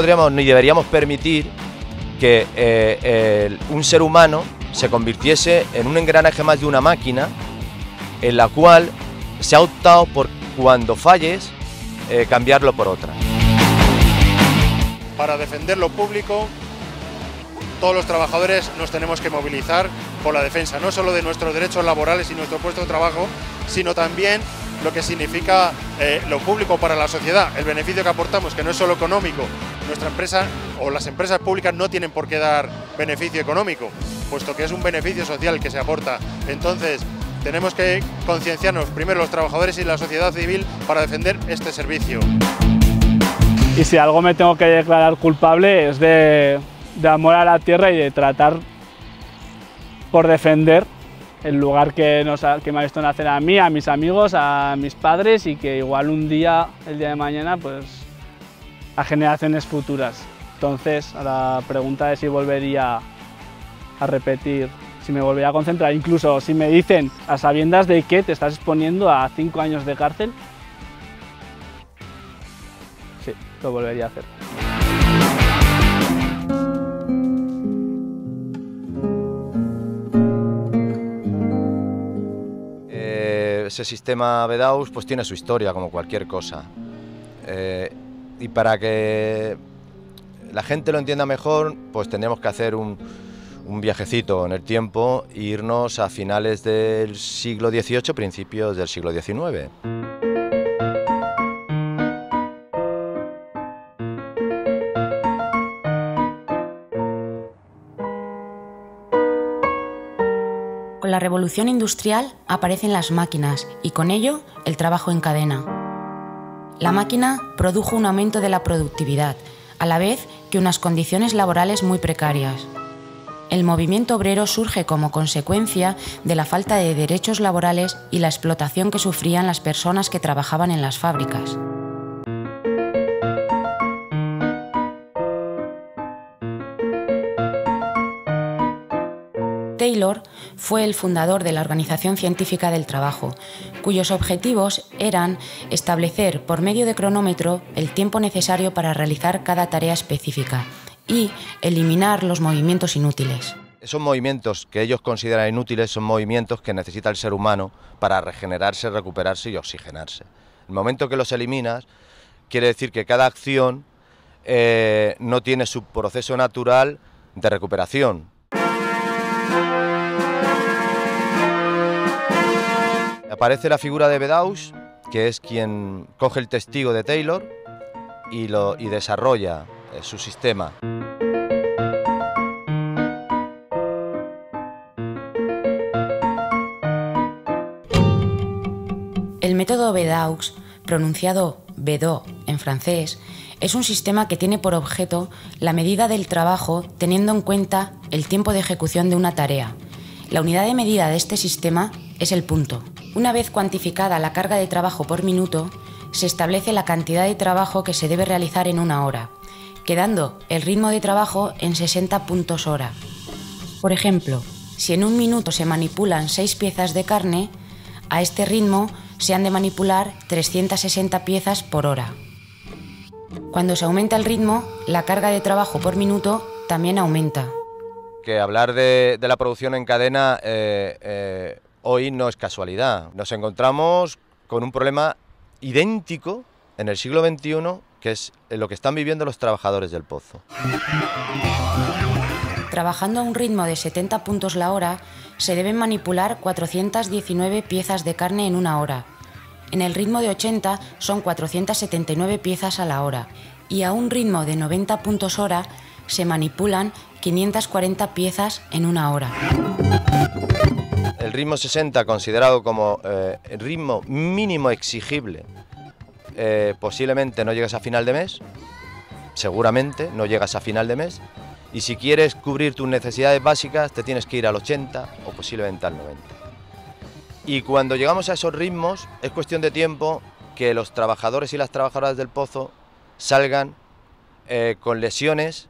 podríamos ni deberíamos permitir que eh, un ser humano se convirtiese en un engranaje más de una máquina en la cual se ha optado por cuando falles eh, cambiarlo por otra. Para defender lo público, todos los trabajadores nos tenemos que movilizar por la defensa, no solo de nuestros derechos laborales y nuestro puesto de trabajo, sino también lo que significa eh, lo público para la sociedad, el beneficio que aportamos, que no es solo económico. Nuestra empresa o las empresas públicas no tienen por qué dar beneficio económico, puesto que es un beneficio social que se aporta. Entonces, tenemos que concienciarnos primero los trabajadores y la sociedad civil para defender este servicio. Y si algo me tengo que declarar culpable es de, de amor a la tierra y de tratar por defender el lugar que, nos que me ha visto nacer a mí, a mis amigos, a mis padres y que igual un día, el día de mañana, pues a generaciones futuras. Entonces, la pregunta de si volvería a repetir, si me volvería a concentrar, incluso si me dicen a sabiendas de que te estás exponiendo a cinco años de cárcel, sí, lo volvería a hacer. Ese sistema Bedaus pues tiene su historia como cualquier cosa. Eh, y para que la gente lo entienda mejor, pues tendríamos que hacer un, un viajecito en el tiempo e irnos a finales del siglo XVIII, principios del siglo XIX. Con la revolución industrial aparecen las máquinas y con ello el trabajo en cadena. La máquina produjo un aumento de la productividad, a la vez que unas condiciones laborales muy precarias. El movimiento obrero surge como consecuencia de la falta de derechos laborales y la explotación que sufrían las personas que trabajaban en las fábricas. Taylor fue el fundador de la Organización Científica del Trabajo, cuyos objetivos eran establecer por medio de cronómetro el tiempo necesario para realizar cada tarea específica y eliminar los movimientos inútiles. Esos movimientos que ellos consideran inútiles son movimientos que necesita el ser humano para regenerarse, recuperarse y oxigenarse. El momento que los eliminas quiere decir que cada acción eh, no tiene su proceso natural de recuperación. Aparece la figura de Bedaush, que es quien coge el testigo de Taylor y, lo, y desarrolla eh, su sistema. El método Bedaux, pronunciado Bedó en francés, es un sistema que tiene por objeto la medida del trabajo teniendo en cuenta el tiempo de ejecución de una tarea. La unidad de medida de este sistema es el punto. Una vez cuantificada la carga de trabajo por minuto, se establece la cantidad de trabajo que se debe realizar en una hora, quedando el ritmo de trabajo en 60 puntos hora. Por ejemplo, si en un minuto se manipulan 6 piezas de carne, a este ritmo se han de manipular 360 piezas por hora. Cuando se aumenta el ritmo, la carga de trabajo por minuto también aumenta. Que hablar de, la producción en cadena eh, eh, hoy no es casualidad. Nos encontramos con un problema idéntico en el siglo XXI, que es lo que están viviendo los trabajadores del pozo. Trabajando a un ritmo de 70 puntos la hora, se deben manipular 419 piezas de carne en una hora. En el ritmo de 80 son 479 piezas a la hora y a un ritmo de 90 puntos hora se manipulan 540 piezas en una hora el ritmo 60 considerado como eh, ritmo mínimo exigible, eh, posiblemente no llegas a final de mes, seguramente no llegas a final de mes, y si quieres cubrir tus necesidades básicas te tienes que ir al 80 o posiblemente al 90. Y cuando llegamos a esos ritmos es cuestión de tiempo que los trabajadores y las trabajadoras del pozo salgan eh, con lesiones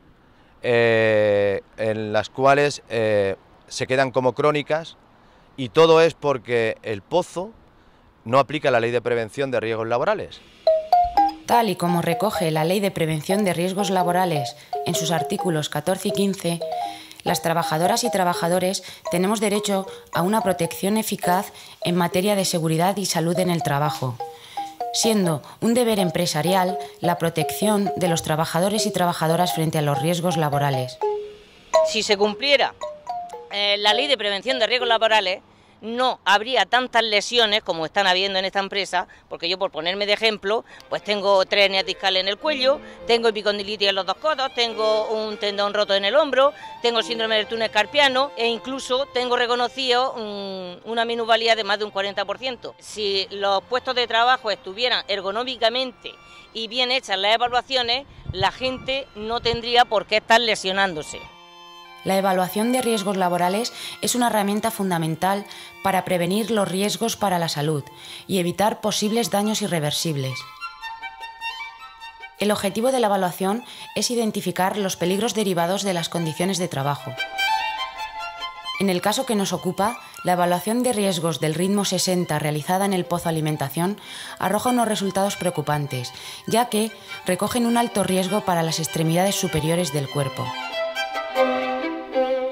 en las cuales se quedan como crónicas y todo es porque el pozo no aplica la ley de prevención de riesgos laborales. Tal y como recoge la Ley de Prevención de Riesgos Laborales en sus artículos 14 y 15, las trabajadoras y trabajadores tenemos derecho a una protección eficaz en materia de seguridad y salud en el trabajo, siendo un deber empresarial la protección de los trabajadores y trabajadoras frente a los riesgos laborales. Si se cumpliera eh, la ley de prevención de riesgos laborales, no habría tantas lesiones como están habiendo en esta empresa, porque yo por ponerme de ejemplo, pues tengo tres hernias discales en el cuello, tengo epicondilitis en los dos codos, tengo un tendón roto en el hombro, tengo síndrome del túnel carpiano e incluso tengo reconocido una minusvalía de más de un 40%. Si los puestos de trabajo estuvieran ergonómicamente y bien hechas las evaluaciones, la gente no tendría por qué estar lesionándose. La evaluación de riesgos laborales es una herramienta fundamental para prevenir los riesgos para la salud y evitar posibles daños irreversibles. El objetivo de la evaluación es identificar los peligros derivados de las condiciones de trabajo. En el caso que nos ocupa, la evaluación de riesgos del ritmo 60 realizada en el Pozo Alimentación arroja unos resultados preocupantes, ya que recogen un alto riesgo para las extremidades superiores del cuerpo.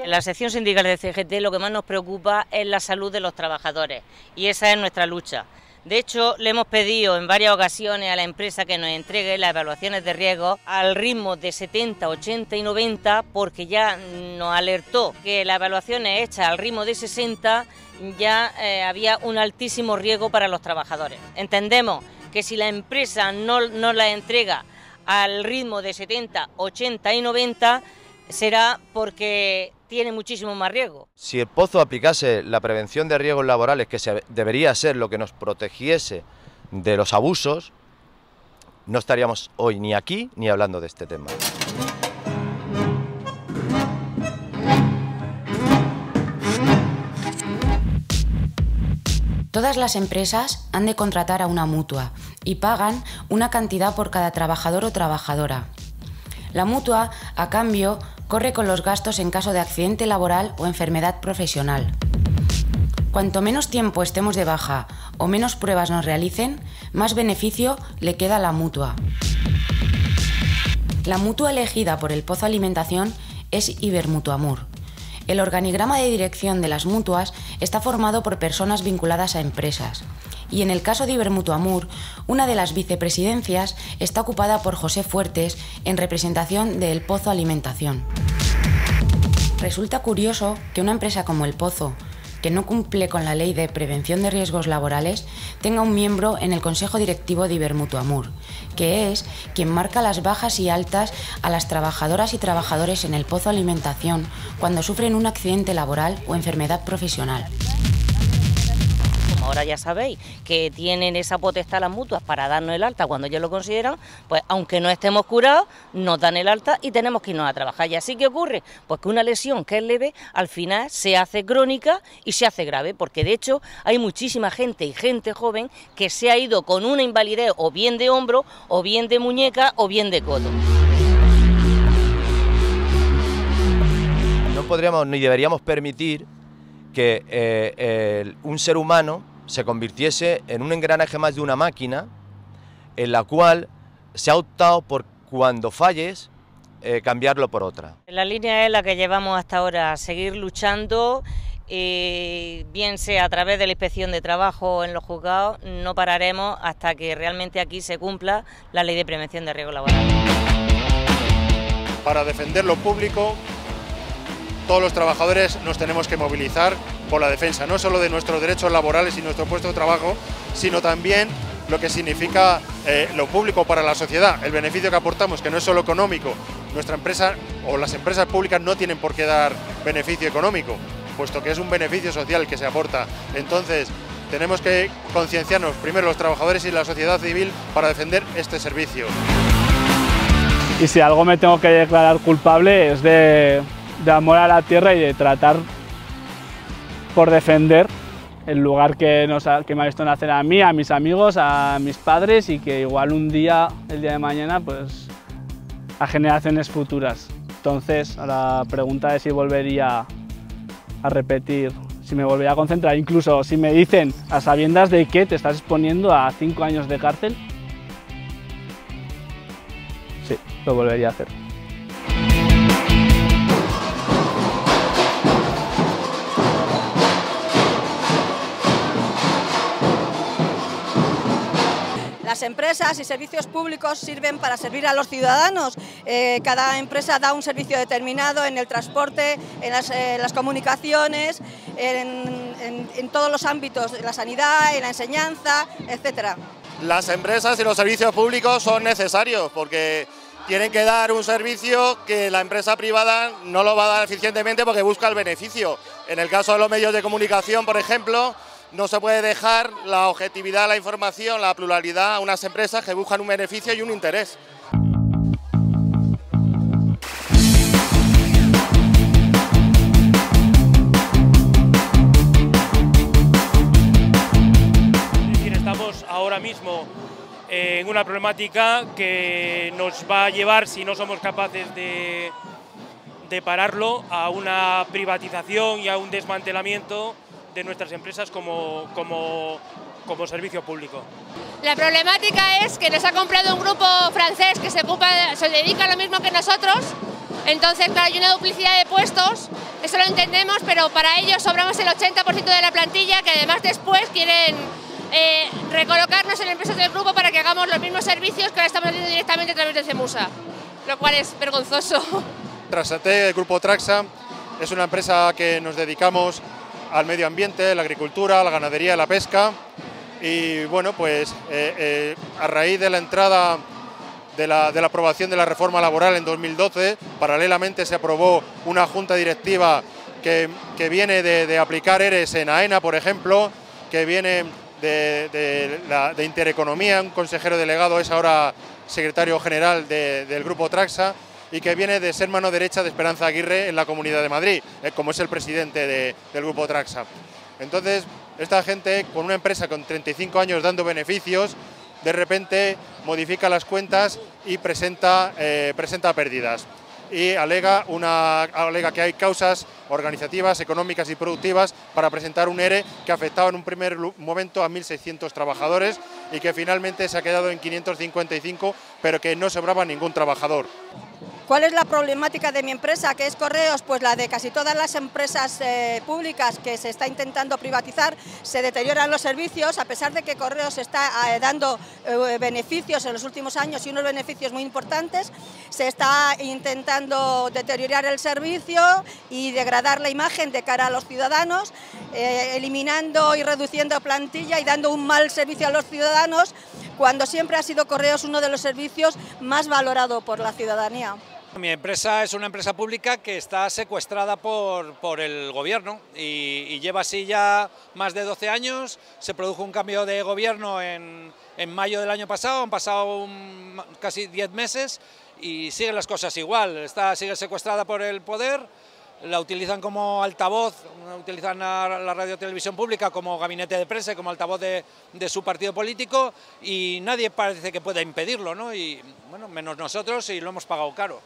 La sección sindical de CGT lo que más nos preocupa es la salud de los trabajadores y esa es nuestra lucha. De hecho, le hemos pedido en varias ocasiones a la empresa que nos entregue las evaluaciones de riesgo al ritmo de 70, 80 y 90 porque ya nos alertó que las evaluaciones hechas al ritmo de 60 ya eh, había un altísimo riesgo para los trabajadores. Entendemos que si la empresa no nos la entrega al ritmo de 70, 80 y 90 será porque tiene muchísimo más riesgo. Si el Pozo aplicase la prevención de riesgos laborales, que debería ser lo que nos protegiese de los abusos, no estaríamos hoy ni aquí ni hablando de este tema. Todas las empresas han de contratar a una mutua y pagan una cantidad por cada trabajador o trabajadora. La mutua, a cambio, corre con los gastos en caso de accidente laboral o enfermedad profesional. Cuanto menos tiempo estemos de baja o menos pruebas nos realicen, más beneficio le queda a la mutua. La mutua elegida por el Pozo Alimentación es Ibermutuamur. El organigrama de dirección de las mutuas está formado por personas vinculadas a empresas y en el caso de Ibermutuamur, una de las vicepresidencias está ocupada por José Fuertes en representación de El Pozo Alimentación. Resulta curioso que una empresa como El Pozo, que no cumple con la ley de prevención de riesgos laborales, tenga un miembro en el Consejo Directivo de Ibermutuamur, que es quien marca las bajas y altas a las trabajadoras y trabajadores en el Pozo Alimentación cuando sufren un accidente laboral o enfermedad profesional ahora ya sabéis que tienen esa potestad las mutuas para darnos el alta cuando ellos lo consideran, pues aunque no estemos curados, nos dan el alta y tenemos que irnos a trabajar. ¿Y así que ocurre? Pues que una lesión que es leve, al final se hace crónica y se hace grave, porque de hecho hay muchísima gente y gente joven que se ha ido con una invalidez o bien de hombro, o bien de muñeca, o bien de codo. No podríamos ni deberíamos permitir que eh, un ser humano se convirtiese en un engranaje más de una máquina en la cual se ha optado por cuando falles eh, cambiarlo por otra. La línea es la que llevamos hasta ahora, seguir luchando, eh, bien sea a través de la inspección de trabajo en los juzgados, no pararemos hasta que realmente aquí se cumpla la ley de prevención de riesgo laboral. Para defender lo público, todos los trabajadores nos tenemos que movilizar por la defensa, no solo de nuestros derechos laborales y nuestro puesto de trabajo, sino también lo que significa eh, lo público para la sociedad, el beneficio que aportamos, que no es solo económico. Nuestra empresa o las empresas públicas no tienen por qué dar beneficio económico, puesto que es un beneficio social que se aporta. Entonces, tenemos que concienciarnos primero los trabajadores y la sociedad civil para defender este servicio. Y si algo me tengo que declarar culpable es de, de amor a la tierra y de tratar por defender el lugar que, nos me ha visto nacer a mí, a mis amigos, a mis padres y que igual un día, el día de mañana, pues a generaciones futuras. Entonces, la pregunta de si volvería a repetir, si me volvería a concentrar, incluso si me dicen a sabiendas de que te estás exponiendo a cinco años de cárcel, lo volvería a hacer. Las empresas y servicios públicos sirven para servir a los ciudadanos. Eh, cada empresa da un servicio determinado en el transporte, en las, eh, comunicaciones, en, todos los ámbitos, en la sanidad, en la enseñanza, etc. Las empresas y los servicios públicos son necesarios porque tienen que dar un servicio que la empresa privada no lo va a dar eficientemente porque busca el beneficio. En el caso de los medios de comunicación, por ejemplo, no se puede dejar la objetividad, la información, la pluralidad a unas empresas que buscan un beneficio y un interés. Estamos ahora mismo en una problemática que nos va a llevar, si no somos capaces de, de pararlo, a una privatización y a un desmantelamiento de nuestras empresas como, como, como servicio público. La problemática es que nos ha comprado un grupo francés que se, ocupa, se dedica a lo mismo que nosotros, entonces claro, hay una duplicidad de puestos, eso lo entendemos, pero para ellos sobramos el 80% de la plantilla que además después quieren eh, recolocarnos en empresas del grupo para que hagamos los mismos servicios que ahora estamos haciendo directamente a través de CEMUSA, lo cual es vergonzoso. Trasate, el grupo Traxa, es una empresa que nos dedicamos al medio ambiente, la agricultura, la ganadería, la pesca. Y bueno, pues eh, eh, a raíz de la entrada de la, aprobación de la reforma laboral en 2012, paralelamente se aprobó una junta directiva que, viene de, aplicar ERES en AENA, por ejemplo, que viene de, de Intereconomía, un consejero delegado es ahora secretario general del Grupo Traxa, y que viene de ser mano derecha de Esperanza Aguirre en la Comunidad de Madrid, eh, como es el presidente del grupo Traxa. Entonces, esta gente con una empresa con 35 años dando beneficios, de repente modifica las cuentas y presenta, eh, presenta pérdidas. Y alega, una, alega que hay causas organizativas, económicas y productivas para presentar un ERE que afectaba en un primer momento a 1.600 trabajadores y que finalmente se ha quedado en 555, pero que no sobraba ningún trabajador. ¿Cuál es la problemática de mi empresa, que es Correos? Pues la de casi todas las empresas eh, públicas que se está intentando privatizar, se deterioran los servicios, a pesar de que Correos está eh, dando eh, beneficios en los últimos años y unos beneficios muy importantes, se está intentando deteriorar el servicio y degradar la imagen de cara a los ciudadanos, eliminando y reduciendo plantilla y dando un mal servicio a los ciudadanos, cuando siempre ha sido Correos uno de los servicios más valorado por la ciudadanía. Mi empresa es una empresa pública que está secuestrada por, por el gobierno y, lleva así ya más de 12 años. Se produjo un cambio de gobierno en, en mayo del año pasado, han pasado casi 10 meses y siguen las cosas igual. Está, sigue secuestrada por el poder, la utilizan como altavoz, utilizan la, la radio televisión pública como gabinete de prensa, como altavoz de, de, su partido político y nadie parece que pueda impedirlo, ¿no? Y bueno, menos nosotros y lo hemos pagado caro.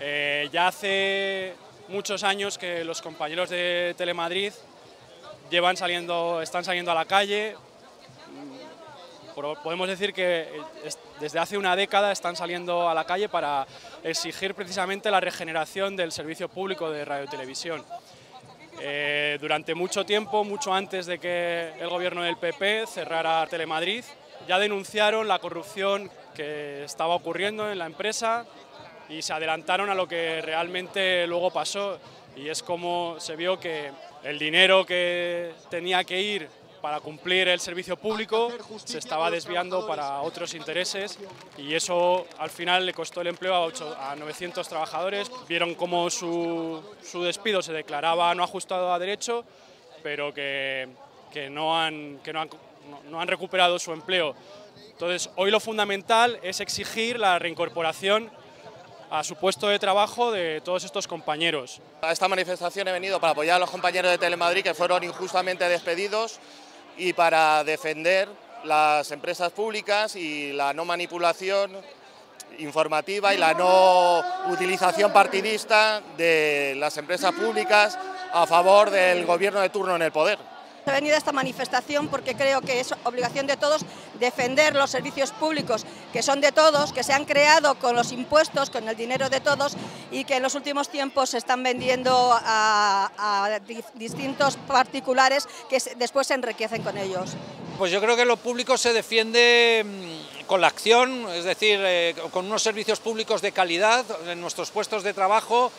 Eh, ya hace muchos años que los compañeros de Telemadrid llevan saliendo, están saliendo a la calle. Podemos decir que desde hace una década están saliendo a la calle para exigir precisamente la regeneración del servicio público de radio y televisión. Eh, durante mucho tiempo, mucho antes de que el gobierno del PP cerrara Telemadrid, ya denunciaron la corrupción que estaba ocurriendo en la empresa, y se adelantaron a lo que realmente luego pasó y es como se vio que el dinero que tenía que ir para cumplir el servicio público se estaba desviando para otros intereses y eso al final le costó el empleo a, a 900 trabajadores. Vieron cómo su, su, despido se declaraba no ajustado a derecho, pero que, que, no, han, que no, han, no han recuperado su empleo. Entonces, hoy lo fundamental es exigir la reincorporación a su puesto de trabajo de todos estos compañeros. A esta manifestación he venido para apoyar a los compañeros de Telemadrid que fueron injustamente despedidos y para defender las empresas públicas y la no manipulación informativa y la no utilización partidista de las empresas públicas a favor del gobierno de turno en el poder. He venido a esta manifestación porque creo que es obligación de todos defender los servicios públicos que son de todos, que se han creado con los impuestos, con el dinero de todos y que en los últimos tiempos se están vendiendo a, distintos particulares que después se enriquecen con ellos. Pues yo creo que lo público se defiende mm, con la acción, es decir, eh, con unos servicios públicos de calidad en nuestros puestos de trabajo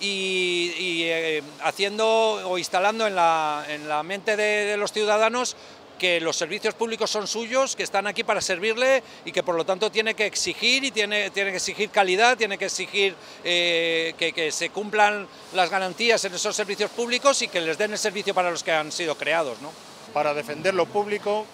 y, eh, haciendo o instalando en la, en la mente de, los ciudadanos que los servicios públicos son suyos, que están aquí para servirle y que por lo tanto tiene que exigir y tiene, tiene que exigir calidad, tiene que exigir eh, que, que, se cumplan las garantías en esos servicios públicos y que les den el servicio para los que han sido creados. ¿no? Para defender lo público,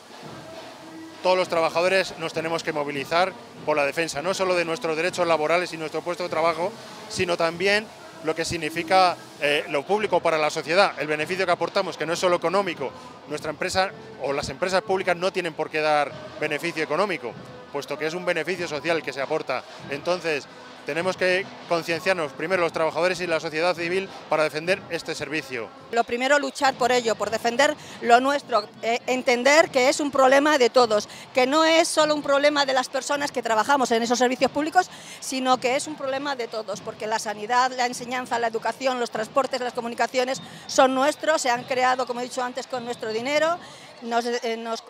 todos los trabajadores nos tenemos que movilizar por la defensa, no solo de nuestros derechos laborales y nuestro puesto de trabajo, sino también lo que significa eh, lo público para la sociedad, el beneficio que aportamos, que no es solo económico. Nuestra empresa o las empresas públicas no tienen por qué dar beneficio económico, puesto que es un beneficio social que se aporta. Entonces, tenemos que concienciarnos primero los trabajadores y la sociedad civil para defender este servicio. Lo primero luchar por ello, por defender lo nuestro, eh, entender que es un problema de todos, que no es solo un problema de las personas que trabajamos en esos servicios públicos, sino que es un problema de todos, porque la sanidad, la enseñanza, la educación, los transportes, las comunicaciones son nuestros, se han creado, como he dicho antes, con nuestro dinero, nos, eh, nos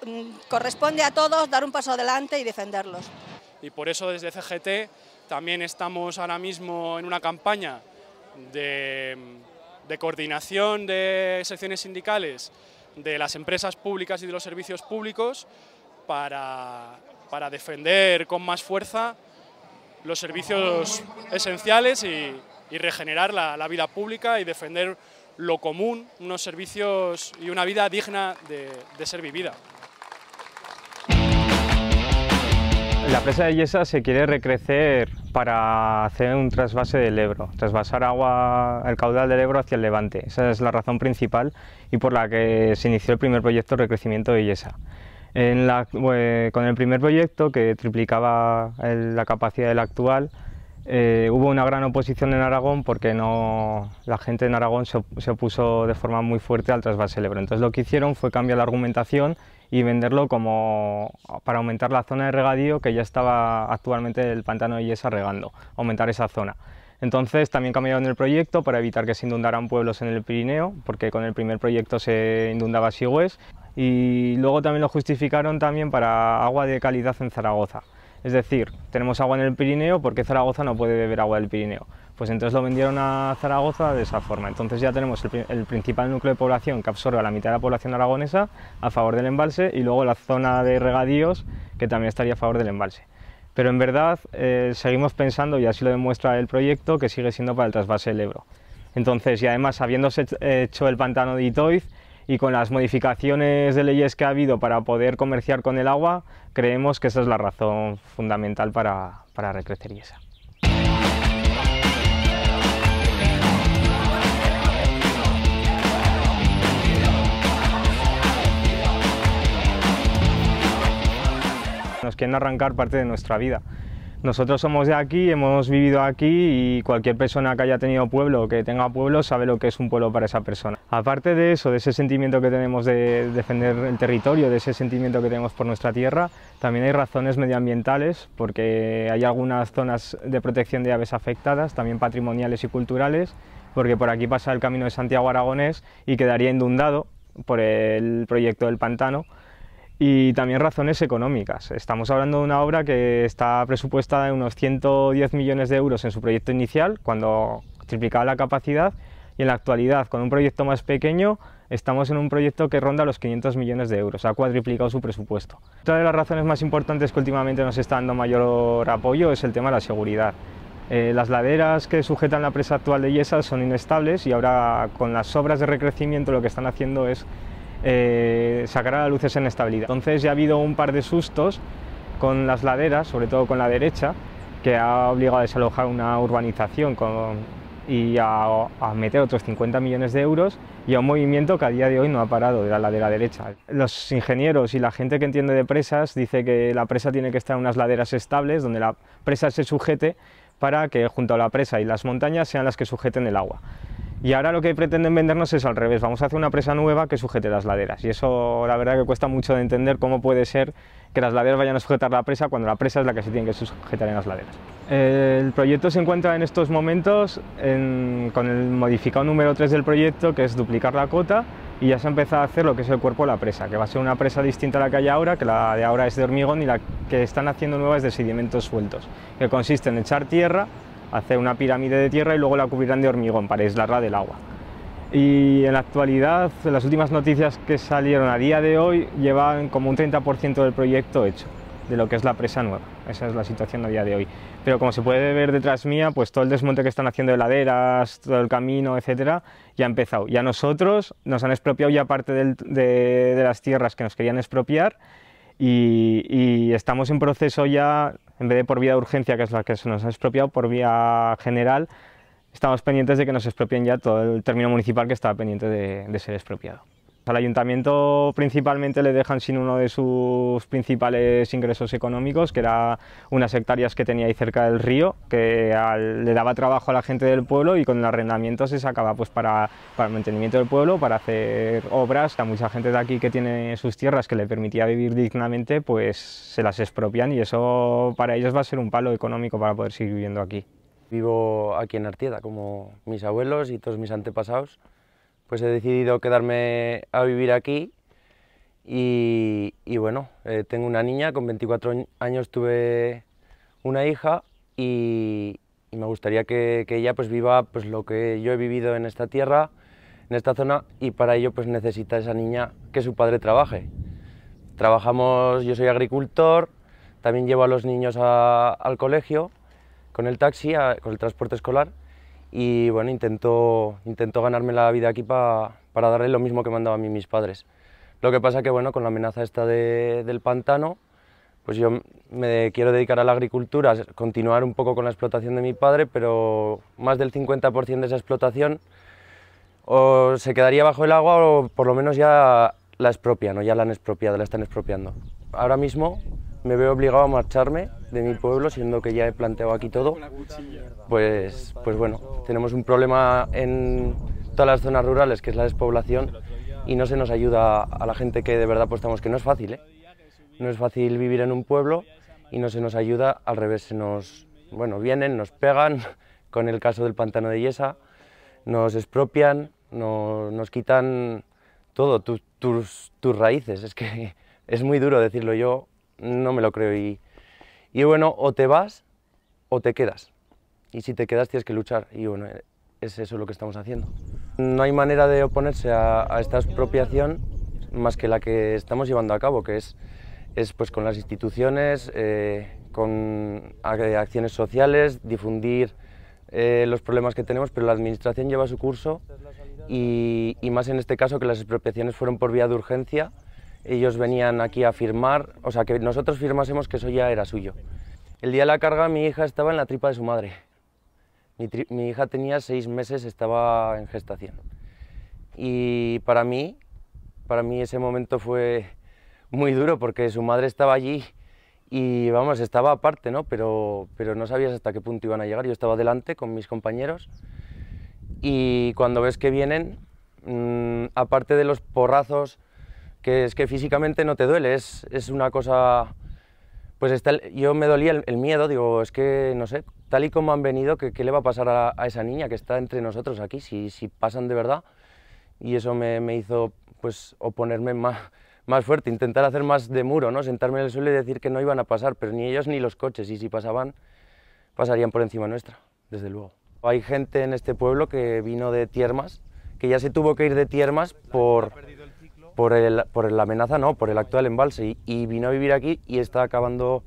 corresponde a todos dar un paso adelante y defenderlos. Y por eso desde CGT también estamos ahora mismo en una campaña de, coordinación de secciones sindicales de las empresas públicas y de los servicios públicos para, defender con más fuerza los servicios esenciales y, regenerar la, vida pública y defender lo común, unos servicios y una vida digna de ser vivida. La presa de Yesa se quiere recrecer para hacer un trasvase del Ebro, trasvasar agua, el caudal del Ebro hacia el levante. Esa es la razón principal y por la que se inició el primer proyecto de recrecimiento de Yesa. Eh, con el primer proyecto, que triplicaba la capacidad del actual, eh, hubo una gran oposición en Aragón porque no, la gente en Aragón se, se, opuso de forma muy fuerte al trasvase del Ebro. Entonces lo que hicieron fue cambiar la argumentación y venderlo como para aumentar la zona de regadío que ya estaba actualmente el pantano de Yesa regando, aumentar esa zona. Entonces también cambiaron el proyecto para evitar que se inundaran pueblos en el Pirineo, porque con el primer proyecto se inundaba Sigües, y luego también lo justificaron también para agua de calidad en Zaragoza. Es decir, tenemos agua en el Pirineo, porque Zaragoza no puede beber agua del Pirineo? Pues entonces lo vendieron a Zaragoza de esa forma. Entonces ya tenemos el, principal núcleo de población que absorbe a la mitad de la población aragonesa a favor del embalse y luego la zona de regadíos que también estaría a favor del embalse. Pero en verdad eh, seguimos pensando, y así lo demuestra el proyecto, que sigue siendo para el trasvase del Ebro. Entonces, y además habiéndose hecho el pantano de Itoiz y con las modificaciones de leyes que ha habido para poder comerciar con el agua, creemos que esa es la razón fundamental para, para recrecer esa. nos quieren arrancar parte de nuestra vida. Nosotros somos de aquí, hemos vivido aquí y cualquier persona que haya tenido pueblo o que tenga pueblo sabe lo que es un pueblo para esa persona. Aparte de eso, de ese sentimiento que tenemos de defender el territorio, de ese sentimiento que tenemos por nuestra tierra, también hay razones medioambientales porque hay algunas zonas de protección de aves afectadas, también patrimoniales y culturales, porque por aquí pasa el camino de Santiago Aragonés y quedaría inundado por el proyecto del pantano y también razones económicas. Estamos hablando de una obra que está presupuestada en unos 110 millones de euros en su proyecto inicial, cuando triplicaba la capacidad, y en la actualidad, con un proyecto más pequeño, estamos en un proyecto que ronda los 500 millones de euros, ha cuadriplicado su presupuesto. Otra de las razones más importantes que últimamente nos está dando mayor apoyo es el tema de la seguridad. Eh, las laderas que sujetan la presa actual de Yesa son inestables y ahora con las obras de recrecimiento lo que están haciendo es eh, sacar a la luz esa inestabilidad. Entonces ya ha habido un par de sustos con las laderas, sobre todo con la derecha, que ha obligado a desalojar una urbanización y a, meter otros 50 millones de euros y a un movimiento que a día de hoy no ha parado de la ladera derecha. Los ingenieros y la gente que entiende de presas dice que la presa tiene que estar en unas laderas estables donde la presa se sujete para que junto a la presa y las montañas sean las que sujeten el agua Y ahora lo que pretenden vendernos es al revés, vamos a hacer una presa nueva que sujete las laderas. Y eso la verdad que cuesta mucho de entender cómo puede ser que las laderas vayan a sujetar la presa cuando la presa es la que se tiene que sujetar en las laderas. El proyecto se encuentra en estos momentos con el modificado número 3 del proyecto, que es duplicar la cota, y ya se ha empezado a hacer lo que es el cuerpo de la presa, que va a ser una presa distinta a la que hay ahora, que la de ahora es de hormigón y la que están haciendo nueva es de sedimentos sueltos, que consiste en echar tierra hacer una pirámide de tierra y luego la cubrirán de hormigón para aislarla del agua. Y en la actualidad, las últimas noticias que salieron a día de hoy llevan como un 30% del proyecto hecho, de lo que es la presa nueva. Esa es la situación a día de hoy. Pero como se puede ver detrás mía, pues todo el desmonte que están haciendo de laderas, todo el camino, etcétera, ya ha empezado. Ya nosotros nos han expropiado ya parte de, de, las tierras que nos querían expropiar y, estamos en proceso ya en vez de por vía de urgencia, que es la que se nos ha expropiado, por vía general, estamos pendientes de que nos expropien ya todo el término municipal que estaba pendiente de, ser expropiado. Al ayuntamiento principalmente le dejan sin uno de sus principales ingresos económicos, que era unas hectáreas que tenía ahí cerca del río, que le daba trabajo a la gente del pueblo y con el arrendamiento se sacaba pues, para, para, el mantenimiento del pueblo, para hacer obras. A mucha gente de aquí que tiene sus tierras que le permitía vivir dignamente, pues se las expropian y eso para ellos va a ser un palo económico para poder seguir viviendo aquí. Vivo aquí en Artieda, como mis abuelos y todos mis antepasados pues he decidido quedarme a vivir aquí y, bueno, eh, tengo una niña, con 24 años tuve una hija y, me gustaría que, ella pues viva pues lo que yo he vivido en esta tierra, en esta zona y para ello pues necesita esa niña que su padre trabaje. Trabajamos, yo soy agricultor, también llevo a los niños al colegio con el taxi, con el transporte escolar y bueno, intento, intento ganarme la vida aquí para darle lo mismo que me a mí mis padres. Lo que pasa que bueno, con la amenaza esta del pantano, pues yo me quiero dedicar a la agricultura, continuar un poco con la explotación de mi padre, pero más del 50% de esa explotación o se quedaría bajo el agua o por lo menos ya la expropian o ya la han expropiado, la están expropiando. Ahora mismo me veo obligado a marcharme de mi pueblo, siendo que ya he planteado aquí todo. Pues, pues bueno, tenemos un problema en todas las zonas rurales, que es la despoblación, y no se nos ayuda a la gente que de verdad apostamos, que no es fácil, ¿eh? No es fácil vivir en un pueblo y no se nos ayuda, al revés, se nos, bueno, vienen, nos pegan, con el caso del pantano de Yesa, nos expropian, nos, quitan todo, tus, tus raíces, es que es muy duro decirlo yo, no me lo creo. Y, y bueno, o te vas o te quedas. Y si te quedas tienes que luchar. Y bueno, es eso lo que estamos haciendo. No hay manera de oponerse a, esta expropiación más que la que estamos llevando a cabo, que es, es pues con las instituciones, eh, con acciones sociales, difundir eh, los problemas que tenemos, pero la administración lleva su curso y, más en este caso que las expropiaciones fueron por vía de urgencia ellos venían aquí a firmar, o sea, que nosotros firmásemos que eso ya era suyo. El día de la carga mi hija estaba en la tripa de su madre. Mi, hija tenía seis meses, estaba en gestación. Y para mí, para mí ese momento fue muy duro porque su madre estaba allí y vamos, estaba aparte, ¿no? Pero, pero no sabías hasta qué punto iban a llegar. Yo estaba delante con mis compañeros y cuando ves que vienen, mm, aparte de los porrazos, que es que físicamente no te duele, es, es una cosa... Pues está, yo me dolía el, miedo, digo, es que, no sé, tal y como han venido, ¿qué, qué le va a pasar a, esa niña que está entre nosotros aquí, si, si pasan de verdad? Y eso me, me hizo, pues, oponerme más, más fuerte, intentar hacer más de muro, ¿no? Sentarme en el suelo y decir que no iban a pasar, pero ni ellos ni los coches, y si pasaban, pasarían por encima nuestra, desde luego. Hay gente en este pueblo que vino de Tiermas, que ya se tuvo que ir de Tiermas por por, el, por la amenaza, no, por el actual embalse. Y, vino a vivir aquí y está acabando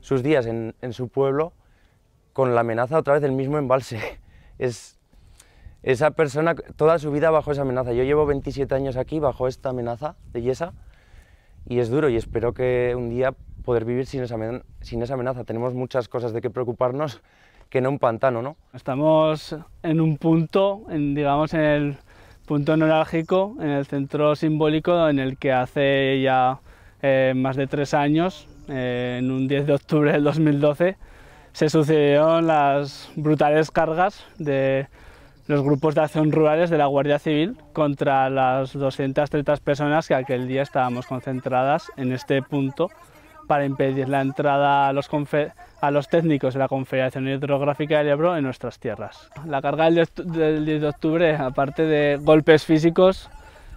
sus días en, en, su pueblo con la amenaza otra vez del mismo embalse. Es, esa persona toda su vida bajo esa amenaza. Yo llevo 27 años aquí bajo esta amenaza de Yesa y es duro y espero que un día poder vivir sin esa, sin esa amenaza. Tenemos muchas cosas de qué preocuparnos que no un pantano, ¿no? Estamos en un punto, en, digamos, en el punto neurálgico en el centro simbólico en el que hace ya eh, más de tres años, eh, en un 10 de octubre del 2012, se sucedieron las brutales cargas de los grupos de acción rurales de la Guardia Civil contra las 230 personas que aquel día estábamos concentradas en este punto para impedir la entrada a los, técnicos de la Confederación Hidrográfica del Ebro en nuestras tierras. La carga del 10 de octubre, aparte de golpes físicos,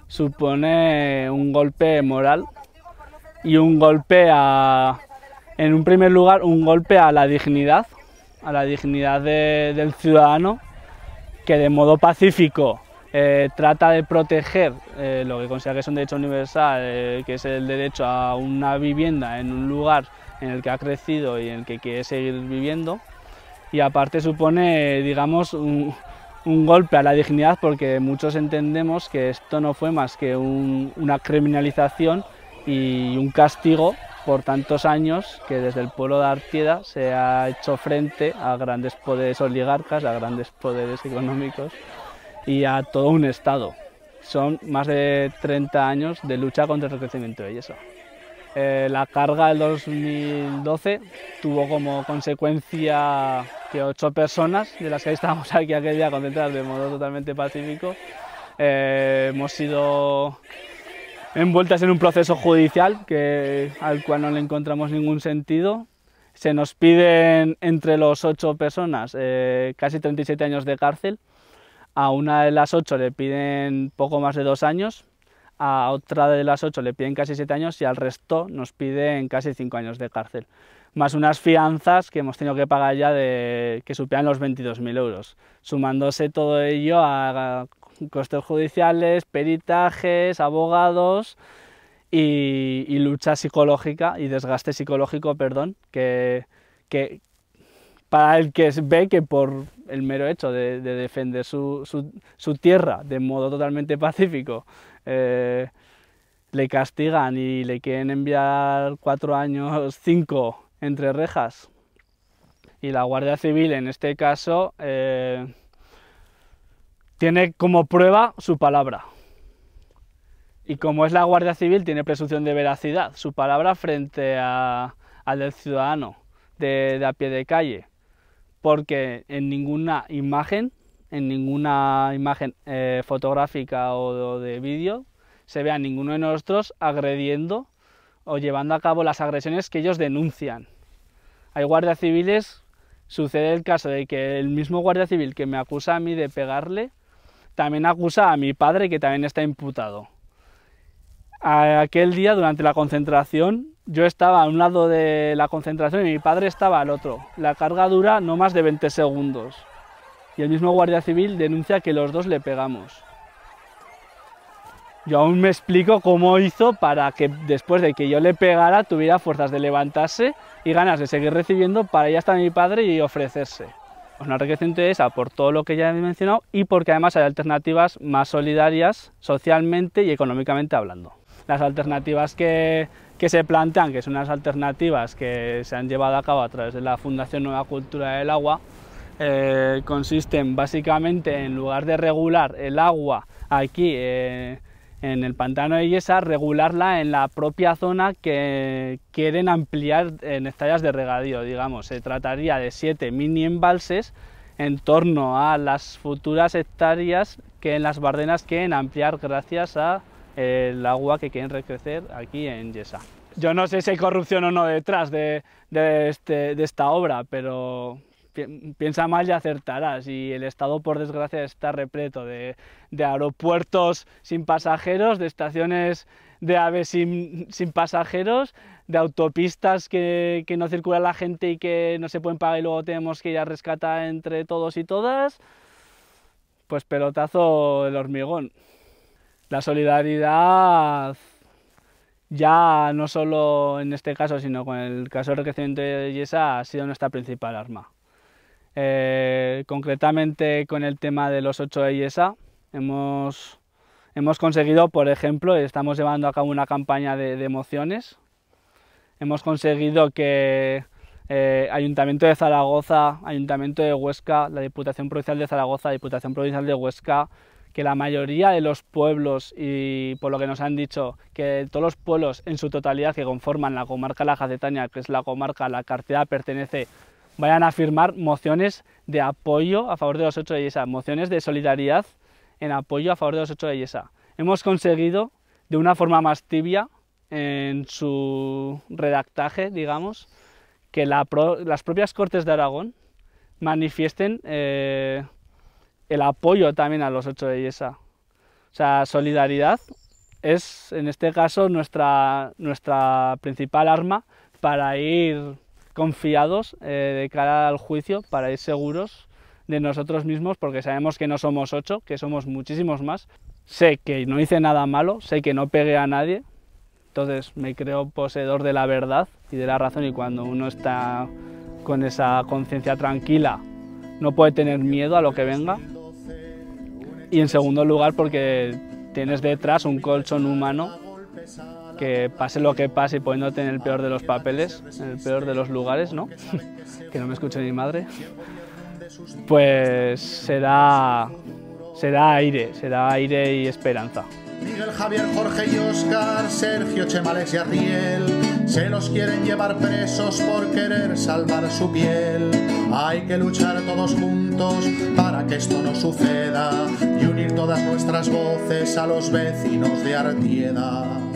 supone un golpe moral y un golpe a, en un primer lugar, un golpe a la dignidad, a la dignidad del ciudadano que de modo pacífico eh, trata de proteger eh, lo que considera que es un derecho universal, eh, que es el derecho a una vivienda en un lugar en el que ha crecido y en el que quiere seguir viviendo. Y aparte supone, digamos, un, golpe a la dignidad porque muchos entendemos que esto no fue más que una criminalización y un castigo por tantos años que desde el pueblo de Artieda se ha hecho frente a grandes poderes oligarcas, a grandes poderes económicos y a todo un Estado. Son más de 30 años de lucha contra el crecimiento de eso. Eh, la carga del 2012 tuvo como consecuencia que ocho personas, de las que estábamos aquí aquel día concentradas de modo totalmente pacífico, eh, hemos sido envueltas en un proceso judicial que, al cual no le encontramos ningún sentido. Se nos piden entre los ocho personas eh, casi 37 años de cárcel. A una de las ocho le piden poco más de dos años, a otra de las ocho le piden casi siete años y al resto nos piden casi cinco años de cárcel. Más unas fianzas que hemos tenido que pagar ya de que superan los 22.000 euros, sumándose todo ello a costes judiciales, peritajes, abogados y, lucha psicológica y desgaste psicológico, perdón, que, que, para el que ve que por el mero hecho de, defender su, tierra de modo totalmente pacífico, eh, le castigan y le quieren enviar cuatro años, cinco entre rejas. Y la Guardia Civil en este caso eh, tiene como prueba su palabra. Y como es la Guardia Civil, tiene presunción de veracidad, su palabra frente al del ciudadano de, a pie de calle. Porque en ninguna imagen, en ninguna imagen eh, fotográfica o de, vídeo, se ve a ninguno de nosotros agrediendo o llevando a cabo las agresiones que ellos denuncian. Hay guardias civiles, sucede el caso de que el mismo guardia civil que me acusa a mí de pegarle, también acusa a mi padre que también está imputado. Aquel día, durante la concentración, yo estaba a un lado de la concentración y mi padre estaba al otro. La carga dura no más de 20 segundos. Y el mismo guardia civil denuncia que los dos le pegamos. Yo aún me explico cómo hizo para que después de que yo le pegara tuviera fuerzas de levantarse y ganas de seguir recibiendo para ya estar mi padre y ofrecerse una enriquecimiento esa por todo lo que ya he mencionado y porque además hay alternativas más solidarias socialmente y económicamente hablando. Las alternativas que, que se plantean, que son unas alternativas que se han llevado a cabo a través de la Fundación Nueva Cultura del Agua, eh, consisten básicamente en lugar de regular el agua aquí eh, en el pantano de Yesa, regularla en la propia zona que quieren ampliar en hectáreas de regadío, digamos. Se trataría de siete mini embalses en torno a las futuras hectáreas que en las Bardenas quieren ampliar gracias a el agua que quieren recrecer aquí en Yesa. Yo no sé si hay corrupción o no detrás de, este, esta obra, pero piensa mal y acertarás. Y el Estado, por desgracia, está repleto de, aeropuertos sin pasajeros, de estaciones de aves sin, pasajeros, de autopistas que, no circula la gente y que no se pueden pagar y luego tenemos que ir a rescatar entre todos y todas. Pues pelotazo del hormigón. La solidaridad ya no solo en este caso, sino con el caso del enriquecimiento de Yesa ha sido nuestra principal arma. Eh, concretamente con el tema de los 8 EISA hemos, hemos conseguido, por ejemplo, estamos llevando a cabo una campaña de, emociones. Hemos conseguido que eh, Ayuntamiento de Zaragoza, Ayuntamiento de Huesca, la Diputación Provincial de Zaragoza, Diputación Provincial de Huesca, que la mayoría de los pueblos, y por lo que nos han dicho, que todos los pueblos en su totalidad que conforman la comarca La Jacetania, que es la comarca a la que pertenece vayan a firmar mociones de apoyo a favor de los 8 de Yesa, mociones de solidaridad en apoyo a favor de los 8 de Yesa. Hemos conseguido, de una forma más tibia, en su redactaje, digamos, que las propias Cortes de Aragón manifiesten eh, el apoyo también a los 8 de Yesa. O sea, solidaridad es en este caso nuestra, nuestra principal arma para ir confiados eh, de cara al juicio, para ir seguros de nosotros mismos, porque sabemos que no somos ocho, que somos muchísimos más. Sé que no hice nada malo, sé que no pegué a nadie, entonces me creo poseedor de la verdad y de la razón y cuando uno está con esa conciencia tranquila no puede tener miedo a lo que venga. Y en segundo lugar porque tienes detrás un colchón humano que pase lo que pase y poniéndote en el peor de los papeles, en el peor de los lugares, ¿no? que no me escuche mi madre, pues será, será aire, será aire y esperanza. Miguel, Javier, Jorge y Oscar, Sergio, Chemales y Arriel, se los quieren llevar presos por querer salvar su piel. Hay que luchar todos juntos para que esto no suceda y unir todas nuestras voces a los vecinos de Artieda.